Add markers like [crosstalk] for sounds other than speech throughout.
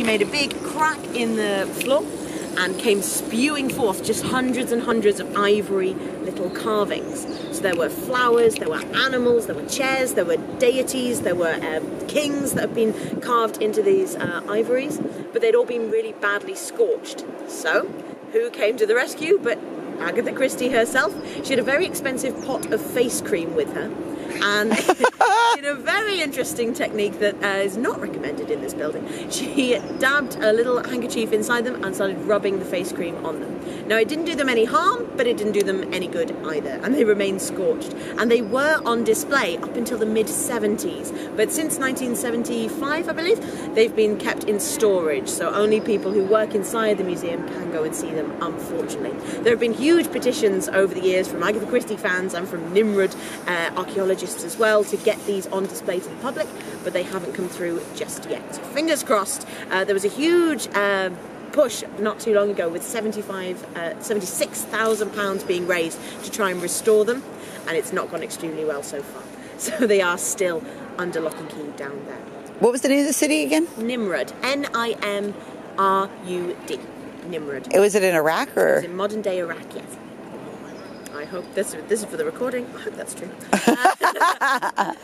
he made a big crack in the floor and came spewing forth just hundreds and hundreds of ivory little carvings. So there were flowers, there were animals, there were chairs, there were deities, there were um, kings that had been carved into these uh, ivories, but they'd all been really badly scorched. So, who came to the rescue but Agatha Christie herself? She had a very expensive pot of face cream with her. And [laughs] in a very interesting technique that uh, is not recommended in this building, she dabbed a little handkerchief inside them and started rubbing the face cream on them. Now, it didn't do them any harm, but it didn't do them any good either, and they remained scorched. And they were on display up until the mid 70s, but since 1975, I believe, they've been kept in storage, so only people who work inside the museum can go and see them, unfortunately. There have been huge petitions over the years from Agatha Christie fans and from Nimrud uh, archaeologists as well to get these on display to the public, but they haven't come through just yet. So fingers crossed. Uh, there was a huge uh, push not too long ago with 75, uh, 76,000 pounds being raised to try and restore them, and it's not gone extremely well so far. [laughs] So they are still under lock and key down there. What was the name of the city again? Nimrud, N-I-M-R-U-D, Nimrud. Was it in Iraq or? It's in modern day Iraq, yes. I hope this this is for the recording. I hope that's true. [laughs] uh,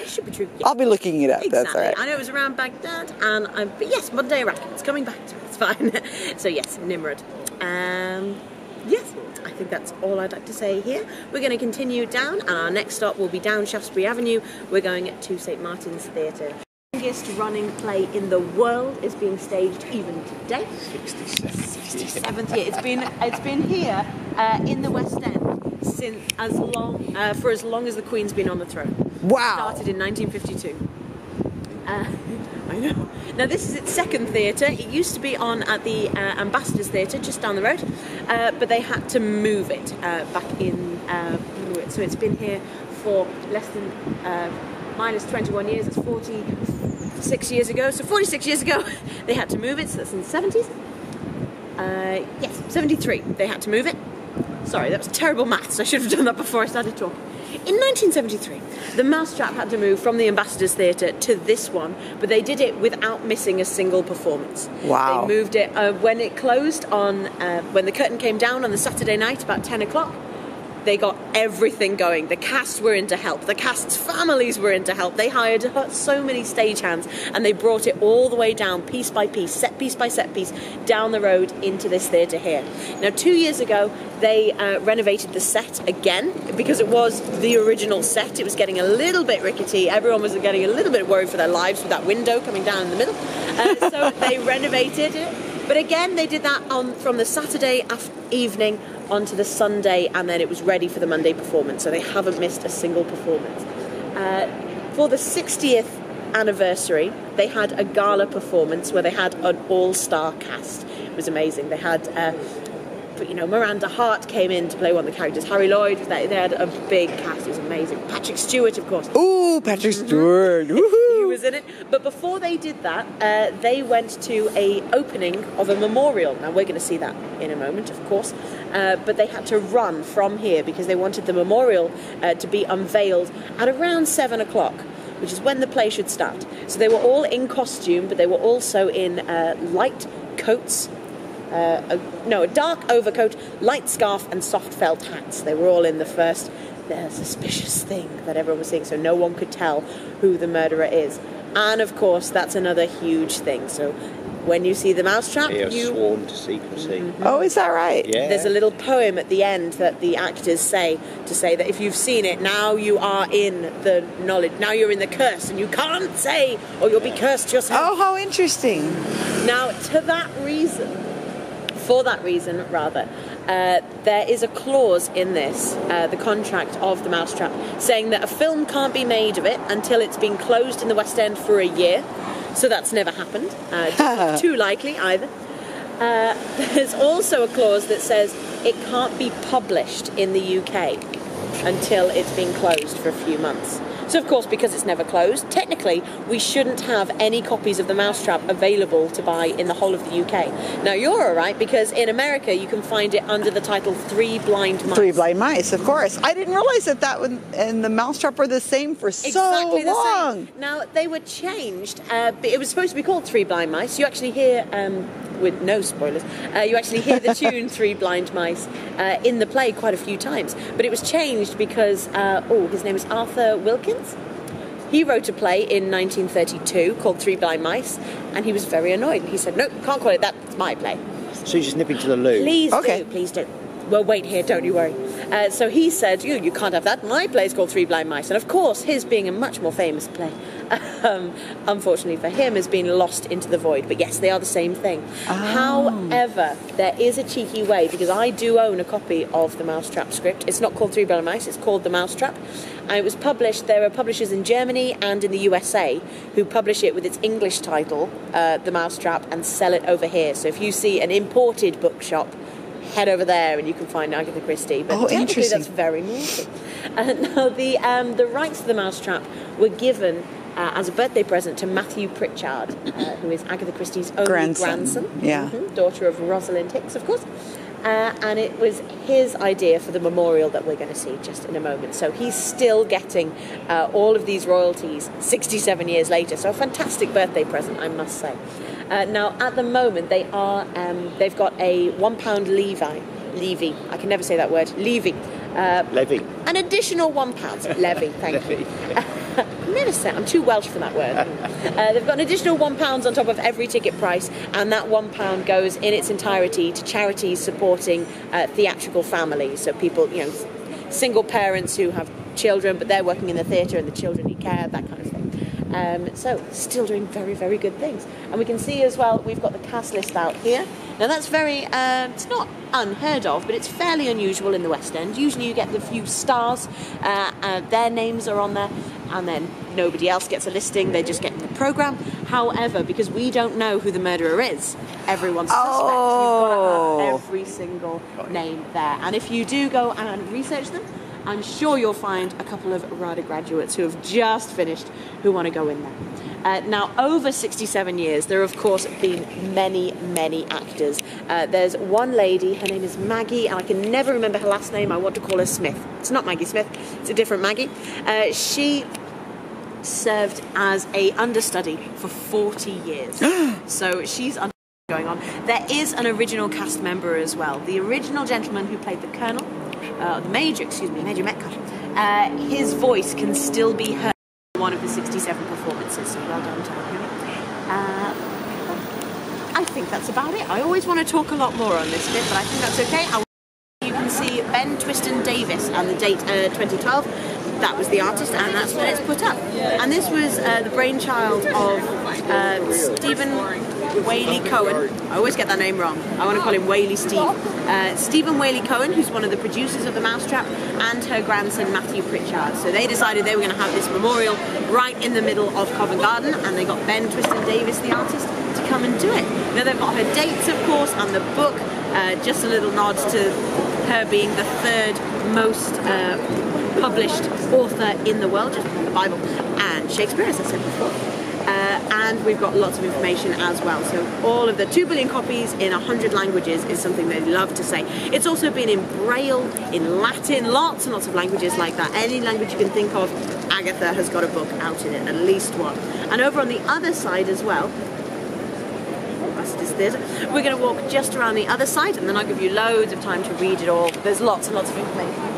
it should be true. Yeah. I'll be looking it up. Exactly. That's all right. I know it was around Baghdad, and i but yes, modern day Iraq. It's coming back to me. It's fine. [laughs] so yes, Nimrud. Um, yes, I think that's all I'd like to say here. We're going to continue down, and our next stop will be down Shaftesbury Avenue. We're going to St Martin's Theatre. Longest running play in the world is being staged even today. 67th year. It's been it's been here uh, in the West End since as long uh, for as long as the Queen's been on the throne. Wow. Started in 1952. Uh, [laughs] I know. Now this is its second theatre. It used to be on at the uh, Ambassadors Theatre just down the road, uh, but they had to move it uh, back in. Uh, so it's been here for less than uh, minus 21 years. It's 46 years ago. So 46 years ago, [laughs] they had to move it. So that's in the 70s. Uh, yes, 73. They had to move it. Sorry, that was terrible maths. I should have done that before I started talking. In 1973, the Mousetrap had to move from the Ambassadors Theatre to this one, but they did it without missing a single performance. Wow. They moved it uh, when it closed on, uh, when the curtain came down on the Saturday night about 10 o'clock. They got everything going. The cast were in to help. The cast's families were in to help. They hired so many stagehands and they brought it all the way down, piece by piece, set piece by set piece, down the road into this theatre here. Now, two years ago, they uh, renovated the set again because it was the original set. It was getting a little bit rickety. Everyone was getting a little bit worried for their lives with that window coming down in the middle. Uh, so they [laughs] renovated it. But again, they did that on from the Saturday evening onto the Sunday, and then it was ready for the Monday performance. So they haven't missed a single performance. Uh, for the 60th anniversary, they had a gala performance where they had an all-star cast. It was amazing. They had. Uh, but you know, Miranda Hart came in to play one of the characters. Harry Lloyd, they, they had a big cast. It was amazing. Patrick Stewart, of course. Ooh, Patrick Stewart. [laughs] Was in it. But before they did that, uh, they went to a opening of a memorial. Now we're going to see that in a moment, of course. Uh, but they had to run from here because they wanted the memorial uh, to be unveiled at around seven o'clock. Which is when the play should start. So they were all in costume, but they were also in uh, light coats, uh, a, no, a dark overcoat, light scarf, and soft felt hats. They were all in the first uh, suspicious thing that everyone was seeing, so no one could tell who the murderer is. And of course, that's another huge thing. So when you see the mousetrap, They are you sworn to secrecy. Oh, is that right? Yeah. there's a little poem at the end that the actors say to say that if you've seen it, now you are in the knowledge, now you're in the curse, and you can't say, or you'll be cursed yourself. Oh, how interesting. Now, to that reason, for that reason, rather, uh, there is a clause in this, uh, the contract of the Mousetrap, saying that a film can't be made of it until it's been closed in the West End for a year. So that's never happened. Uh, [laughs] too likely either. Uh, [laughs] there's also a clause that says it can't be published in the UK until it's been closed for a few months. So, of course, because it's never closed, technically we shouldn't have any copies of the Mousetrap available to buy in the whole of the UK. Now, you're all right because in America you can find it under the title Three Blind Mice. Three blind mice, of course. I didn't realize that that one and the mousetrap were the same for Exactly so the long. same. Now they were changed. Uh, but it was supposed to be called Three Blind Mice. You actually hear, um, with no spoilers, uh, you actually hear the tune [laughs] Three Blind Mice uh, in the play quite a few times. But it was changed because uh, oh, his name is Arthur Wilkins. He wrote a play in 1932 called Three Blind Mice, and he was very annoyed. He said, "No, can't call it that. It's my play." So you're just nipping to the loo. Please Okay. do, please do. Well, wait here, don't you worry. Uh, so he said, you, you can't have that. My play's called Three Blind Mice. And of course, his being a much more famous play, [laughs] um, unfortunately for him, has been lost into the void. But yes, they are the same thing. However, there is a cheeky way, because I do own a copy of the Mousetrap script. It's not called Three Blind Mice, it's called The Mousetrap. And it was published, there are publishers in Germany and in the USA who publish it with its English title, uh, The Mousetrap, and sell it over here. So if you see an imported bookshop, head over there and you can find Agatha Christie. But Oh, technically, interesting. that's very naughty. Uh, now, the um, the rights to the Mousetrap were given. Uh, as a birthday present to Matthew Pritchard, uh, who is Agatha Christie's only Grandson. grandson, Yeah. Mhm, daughter of Rosalind Hicks, of course. Uh, and it was his idea for the memorial that we're going to see just in a moment. So he's still getting uh, all of these royalties 67 years later. So a fantastic birthday present, I must say. Uh, now, at the moment, they are um, they've got a one pound levy. Levy. I can never say that word. Levy. Uh, Levy. an additional one pound [laughs] levy. Thank you. [laughs] Never said. I'm too Welsh for that word. [laughs] Uh, they've got an additional one pound on top of every ticket price, and that one pound goes in its entirety to charities supporting uh, theatrical families. So people, you know, single parents who have children, but they're working in the theatre and the children need care, that kind of thing. Um, so still doing very, very good things. And we can see as well, we've got the cast list out here. Now that's very, uh, it's not unheard of, but it's fairly unusual in the West End. Usually you get the few stars, uh, uh, their names are on there, and then nobody else gets a listing, they just get in the programme. However, because we don't know who the murderer is, everyone's suspect. You've got to Oh. have every single name there. And if you do go and research them, I'm sure you'll find a couple of RADA graduates who have just finished who want to go in there. Uh, now, over 67 years, there have, of course, been many, many actors. Uh, there's one lady, her name is Maggie, and I can never remember her last name. I want to call her Smith. It's not Maggie Smith, it's a different Maggie. Uh, she served as a understudy for 40 years. [gasps] so she's under- going on. There is an original cast member as well. The original gentleman who played the Colonel, uh, the Major, excuse me, Major Metcalf, uh, his voice can still be heard in one of the 67 performances. So well done to him. Uh, I think that's about it. I always want to talk a lot more on this bit, but I think that's okay. I you can see Ben Twiston Davies and the date uh, 2012. That was the artist, and that's when it's put up. And this was uh, the brainchild of uh, Stephen Waley Cohen. I always get that name wrong. I want to call him Whaley Steve. Uh, Stephen Waley Cohen, who's one of the producers of The Mousetrap, and her grandson Matthew Pritchard. So they decided they were going to have this memorial right in the middle of Covent Garden, and they got Ben Twiston Davies, the artist, to come and do it. Now they've got her dates, of course, and the book. Uh, just a little nod to her being the third most uh, published author in the world, just the Bible and Shakespeare, as I said before. Uh, and we've got lots of information as well. So all of the two billion copies in hundred languages is something they love to say. It's also been in Braille, in Latin, lots and lots of languages like that. Any language you can think of, Agatha has got a book out in it, at least one. And over on the other side as well, Theatre. We're going to walk just around the other side and then I'll give you loads of time to read it all. There's lots and lots of information.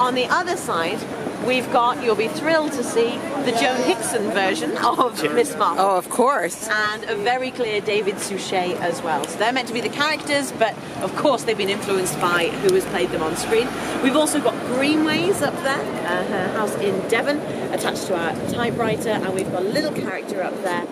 On the other side, we've got, you'll be thrilled to see, the Joan Hickson version of Miss Marple. Oh, of course. And a very clear David Suchet as well. So they're meant to be the characters, but of course they've been influenced by who has played them on screen. We've also got Greenways up there, uh, her house in Devon, attached to our typewriter, and we've got a little character up there.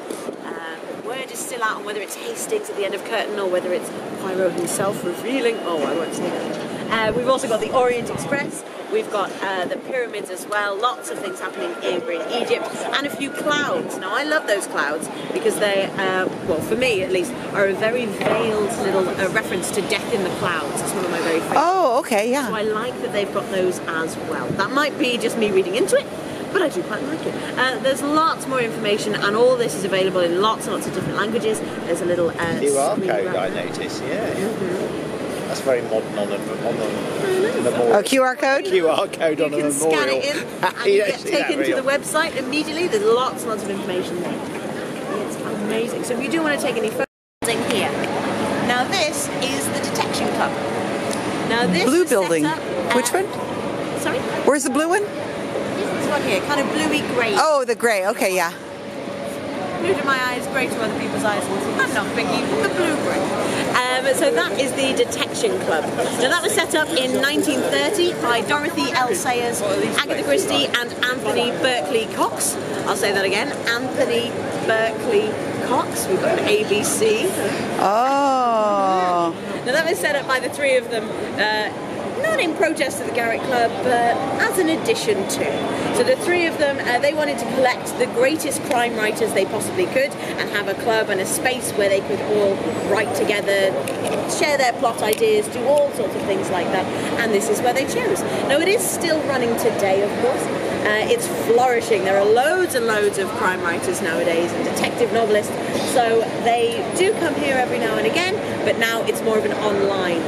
Uh, the word is still out on whether it's Hastings at the end of Curtain or whether it's Poirot himself revealing. Oh, I won't say that. Uh, we've also got the Orient Express. We've got uh, the pyramids as well. Lots of things happening over in Egypt, and a few clouds. Now I love those clouds because they, uh, well, for me at least, are a very veiled little uh, reference to death in the clouds. It's one of my very favourite. Oh, okay, yeah. So I like that they've got those as well. That might be just me reading into it, but but I do quite like it. Uh, there's lots more information, and all this is available in lots and lots of different languages. There's a little uh, QR code, right I there. noticed, yeah. That's very modern on a, on a memorial. Oh, QR code? QR code You on a can scan it in, [laughs] and You you get taken to the website immediately. There's lots and lots of information there. It's amazing. So if you do want to take any photos in here, now this is the detection club. Now this Blue was set building. up, uh, Which one? Sorry, Where's the blue one? this one here, kind of bluey grey. Oh, the gray. Okay, yeah. Blue to my eyes, grey to other people's eyes. I'm not picky, the blue grey. Um, so that is the Detection Club. Now that was set up in 1930 by Dorothy L. Sayers, Agatha Christie and Anthony Berkeley Cox. I'll say that again, Anthony Berkeley Cox. We've got an ABC. Oh. Now that was set up by the three of them, uh, not in protest of the Garrick Club, but as an addition to. So the three of them, uh, they wanted to collect the greatest crime writers they possibly could and have a club and a space where they could all write together, share their plot ideas, do all sorts of things like that. And this is where they chose. Now it is still running today, of course. Uh, it's flourishing. There are loads and loads of crime writers nowadays and detective novelists. So they do come here every now and again, but now it's more of an online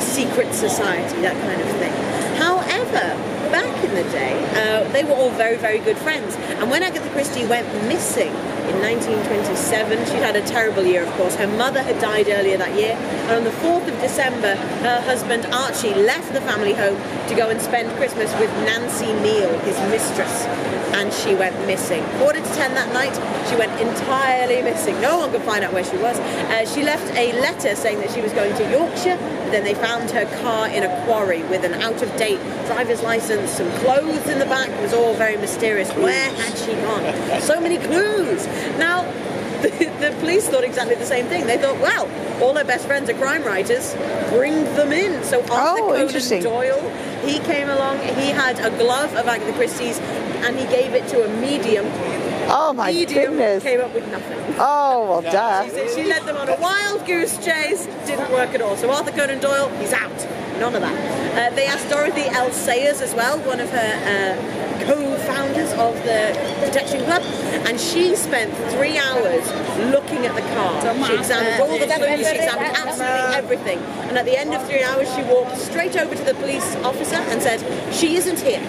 secret society, that kind of thing. However, back in the day, uh, they were all very, very good friends. And when Agatha Christie went missing in 1927, she'd had a terrible year, of course. Her mother had died earlier that year, and on the 4th of December, her husband Archie left the family home to go and spend Christmas with Nancy Neele, his mistress. And she went missing. Quarter to ten that night, she went entirely missing. No one could find out where she was. Uh, she left a letter saying that she was going to Yorkshire, but then they found her car in a quarry with an out of date driver's license, some clothes in the back. It was all very mysterious. Where had she gone? So many clues. Now, [laughs] the, the police thought exactly the same thing. They thought, well, all her best friends are crime writers. Bring them in. So Arthur Oh, Conan interesting. Doyle, he came along. He had a glove of Agatha Christie's, and he gave it to a medium. Oh my medium goodness. came up with nothing. Oh well, She duh. said she led them on a wild goose chase. Didn't work at all. So Arthur Conan Doyle, he's out. None of that. Uh, they asked Dorothy L. Sayers as well, one of her uh, co-founders of the Detection Club, and she spent three hours looking at the car. She examined all the clues, she examined absolutely everything. And at the end of three hours, she walked straight over to the police officer and said, "She isn't here."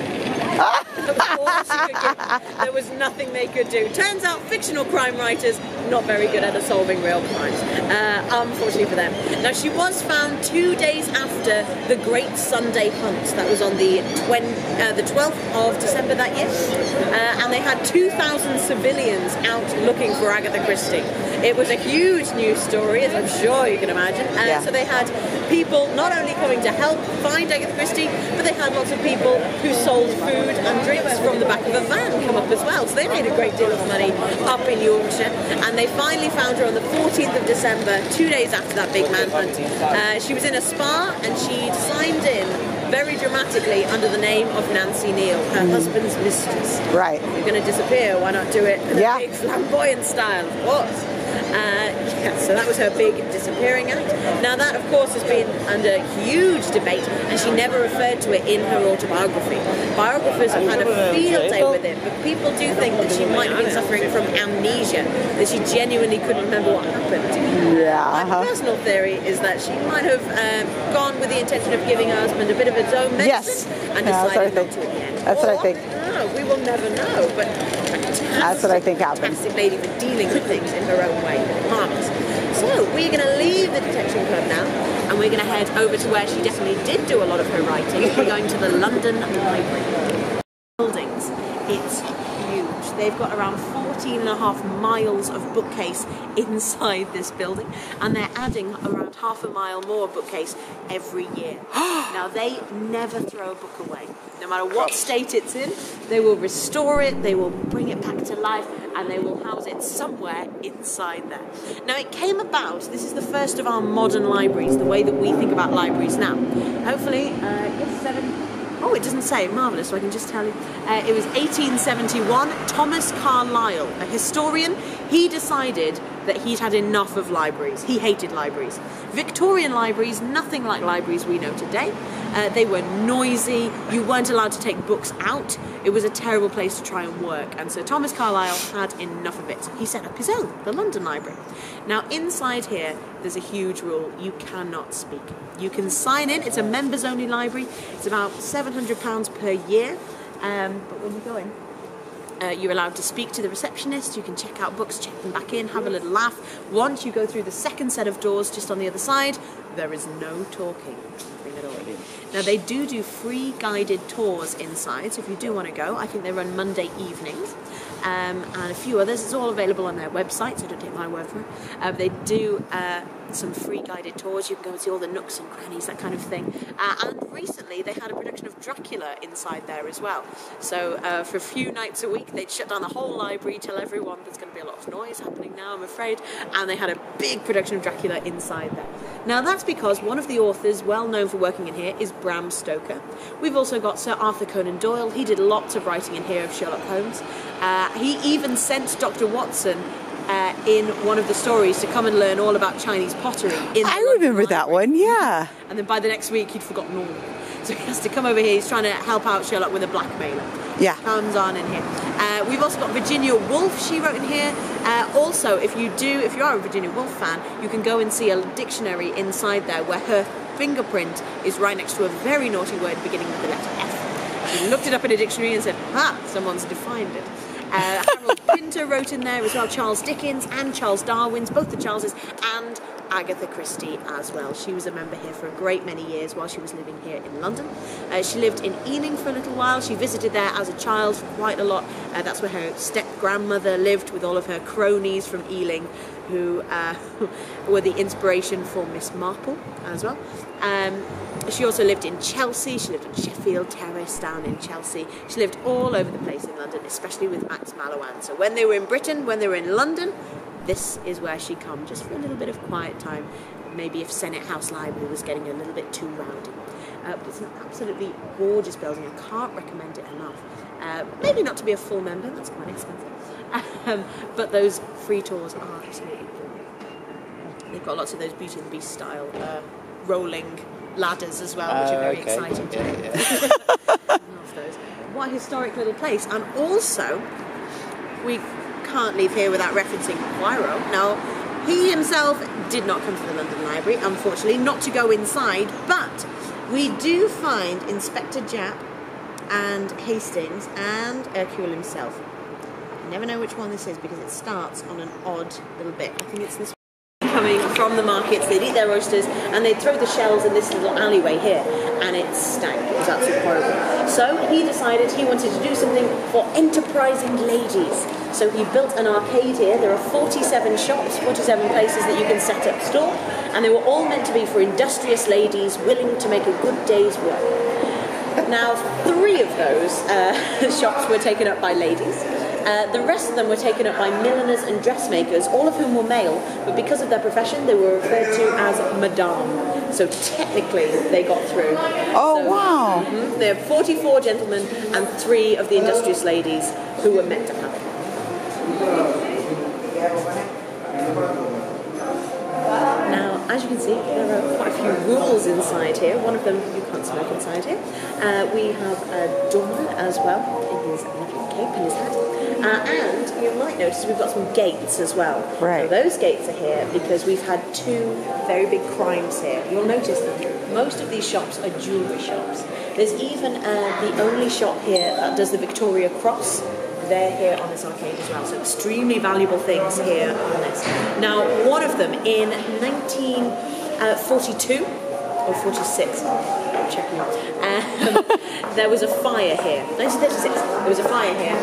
That was all she could give. There was nothing they could do. Turns out fictional crime writers not very good at solving real crimes. Uh, unfortunately for them. Now she was found two days after the Great Sunday Hunt. That was on the 20, uh, the 12th of December that year, uh, and they had 2,000 civilians out looking for Agatha Christie. It was a huge news story, as I'm sure you can imagine. Uh, Yeah. So they had people not only coming to help find Agatha Christie, but they had lots of people who sold food and drinks from the back of a van come up as well. So they made a great deal of money up in Yorkshire. And they finally found her on the 14th of December, two days after that big manhunt. Uh, she was in a spa and she'd signed in very dramatically under the name of Nancy Neele, her husband's mistress. Right. You're going to disappear, why not do it in Yeah. a big flamboyant style, course. Uh, yeah, so that was her big disappearing act. Now that, of course, has been under huge debate, and she never referred to it in her autobiography. Biographers have had a field day with it, but people do think that she might have been suffering from amnesia, that she genuinely couldn't remember what happened. Yeah. My Uh-huh. personal theory is that she might have um, gone with the intention of giving her husband a bit of its own medicine Yes. and Yeah, that's what I decided not to in the end. That's what I think. No, we will never know. But That's what I think happened. Fantastic lady for dealing with things in her own way. Marvellous. So we're going to leave the detection club now, and we're going to head over to where she definitely did do a lot of her writing. We're going to the London Library. Buildings. It's huge. They've got around 14 and a half miles of bookcase [laughs] inside this building, and they're adding around half a mile more bookcase every year. [gasps] now they never throw a book away. No matter what state it's in, they will restore it, they will bring it back to life, and they will house it somewhere inside there. Now it came about, this is the first of our modern libraries, the way that we think about libraries now. Hopefully, uh, yes, seven. Oh, it doesn't say. Marvellous, so I can just tell you. Uh, it was 1871. Thomas Carlyle, a historian, he decided that he'd had enough of libraries. He hated libraries. Victorian libraries, nothing like libraries we know today. Uh, they were noisy. You weren't allowed to take books out. It was a terrible place to try and work. And so Thomas Carlyle had enough of it. He set up his own, the London Library. Now, inside here, there's a huge rule you cannot speak. You can sign in, it's a members only library. It's about £700 per year. Um, but when you go in, uh, you're allowed to speak to the receptionist, you can check out books, check them back in, have a little laugh. Once you go through the second set of doors just on the other side, there is no talking. Now, they do do free guided tours inside, so if you do want to go, I think they run Monday evenings. Um, and a few others. It's all available on their website, so don't take my word for it. Uh, they do uh, some free guided tours. You can go and see all the nooks and crannies, that kind of thing. Uh, and recently, they had a production of Dracula inside there as well. So uh, for a few nights a week, they'd shut down the whole library, tell everyone there's going to be a lot of noise happening now, I'm afraid. And they had a big production of Dracula inside there. Now, that's because one of the authors, well known for working in here, is Bram Stoker. We've also got Sir Arthur Conan Doyle. He did lots of writing in here of Sherlock Holmes. Uh, he even sent Dr. Watson uh, in one of the stories to come and learn all about Chinese pottery. In I remember that one, yeah. And then by the next week, he'd forgotten all. So he has to come over here. He's trying to help out Sherlock with a blackmailer. Yeah. Comes on in here. Uh, we've also got Virginia Woolf. She wrote in here. Uh, also, if you do, if you are a Virginia Woolf fan, you can go and see a dictionary inside there where her fingerprint is right next to a very naughty word beginning with the letter F. She looked it up in a dictionary and said, "Ha! Someone's defined it." Uh, Harold Pinter wrote in there as well. Charles Dickens and Charles Darwin's, both the Charleses, and Agatha Christie as well. She was a member here for a great many years while she was living here in London. Uh, she lived in Ealing for a little while. She visited there as a child quite a lot. Uh, that's where her step grandmother lived with all of her cronies from Ealing who uh, [laughs] were the inspiration for Miss Marple as well. Um, she also lived in Chelsea. She lived on Sheffield Terrace down in Chelsea. She lived all over the place in London, especially with Max Mallowan. So when they were in Britain, when they were in London, this is where she come just for a little bit of quiet time. Maybe if Senate House Library was getting a little bit too rowdy. Uh, but it's an absolutely gorgeous building. I can't recommend it enough. Uh, maybe not to be a full member, that's quite expensive. [laughs] Um, but those free tours are absolutely brilliant. They've got lots of those Beauty and the Beast style uh, rolling ladders as well, which are very Uh, okay. exciting to Yeah, yeah. [laughs] Love those. What a historic little place. And also, we can't leave here without referencing Poirot. Now, he himself did not come to the London Library, unfortunately, not to go inside, but we do find Inspector Japp and Hastings and Hercule himself. I never know which one this is because it starts on an odd little bit. I think it's this coming from the markets, they'd eat their oysters and they'd throw the shells in this little alleyway here and it stank. It was absolutely horrible. So he decided he wanted to do something for enterprising ladies. So he built an arcade here. There are 47 shops, 47 places that you can set up store and they were all meant to be for industrious ladies willing to make a good day's work. Now, three of those uh, [laughs] shops were taken up by ladies. Uh, the rest of them were taken up by milliners and dressmakers, all of whom were male, but because of their profession, they were referred to as madame. So technically, they got through. Oh, So- wow. Mhm. There are 44 gentlemen and three of the industrious ladies who were meant to have it. Now, as you can see, there are quite a few rules inside here. One of them, you can't smoke inside here. Uh, we have a doorman as well in his little cape and his hat. Uh, and you might notice we've got some gates as well. Right. Now, those gates are here because we've had two very big crimes here. You'll notice that most of these shops are jewellery shops. There's even uh, the only shop here that does the Victoria Cross they're here on this arcade as well. So extremely valuable things here on this. Now, one of them in 1942 or 46, I'm checking out, um, [laughs] there was a fire here. 1936, there was a fire here,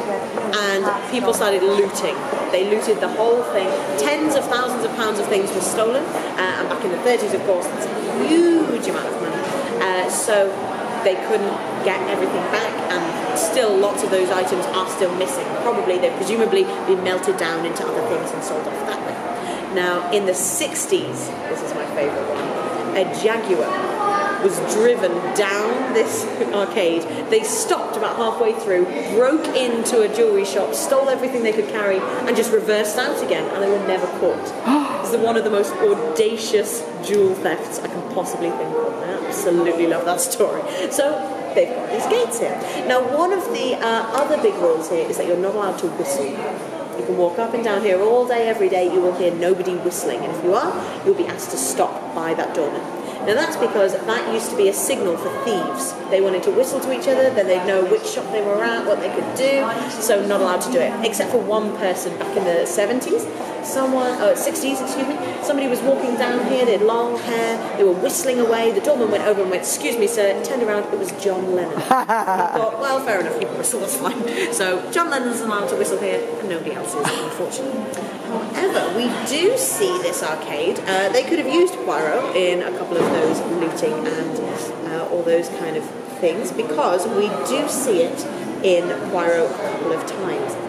and people started looting. They looted the whole thing. Tens of thousands of pounds of things were stolen, uh, and back in the 30s, of course, that's a huge amount of money. Uh, so they couldn't get everything back, and still lots of those items are still missing. Probably they've presumably been melted down into other things and sold off that way. Now, in the 60s, this is my favourite one, a Jaguar was driven down this [laughs] arcade. They stopped about halfway through, broke into a jewellery shop, stole everything they could carry, and just reversed out again, and they were never caught. [gasps] This is one of the most audacious jewel thefts I can possibly think of. Absolutely love that story. So they've got these gates here. Now, one of the uh, other big rules here is that you're not allowed to whistle. You can walk up and down here all day, every day. You will hear nobody whistling, and if you are, you'll be asked to stop by that doorman. Now that's because that used to be a signal for thieves. They wanted to whistle to each other, then they'd know which shop they were at, what they could do. So not allowed to do it, except for one person back in the 70s. Someone, oh, 60s, excuse me. Somebody was walking down here. They had long hair. They were whistling away. The doorman went over and went, "Excuse me, sir." Turned around. It was John Lennon. [laughs] I thought, well, fair enough. You can whistle. That's fine. So John Lennon's allowed to whistle here, and nobody else is, unfortunately. However, we do see this arcade. Uh, they could have used Poirot in a couple of those looting and uh, all those kind of things because we do see it in Poirot a couple of times.